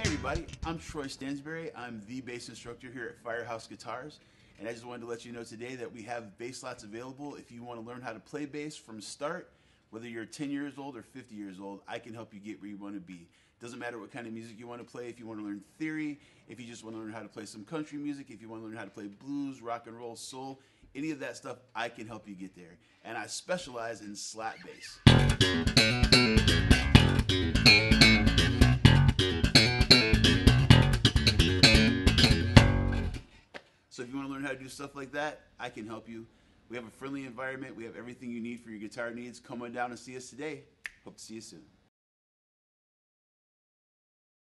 Hey everybody, I'm Troy Stansberry. I'm the bass instructor here at Firehouse Guitars. And I just wanted to let you know today that we have bass slots available. If you want to learn how to play bass from start, whether you're 10 years old or 50 years old, I can help you get where you want to be. Doesn't matter what kind of music you want to play. If you want to learn theory, if you just want to learn how to play some country music, if you want to learn how to play blues, rock and roll, soul, any of that stuff, I can help you get there. And I specialize in slap bass. So if you want to learn how to do stuff like that, I can help you. We have a friendly environment. We have everything you need for your guitar needs. Come on down and see us today. Hope to see you soon.